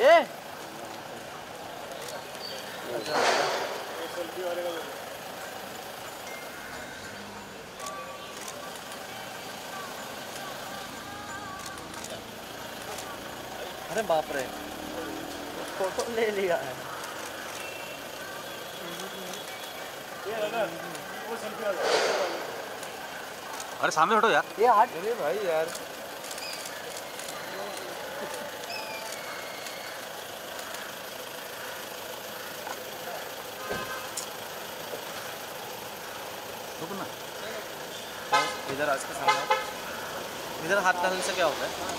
ए अरे बाप रे। फ़ोटो ले लिया है। अरे सामने हटो यार। ये हट अरे भाई यार। रुक ना इधर आज के सामने इधर हाथ डालने से क्या होता है?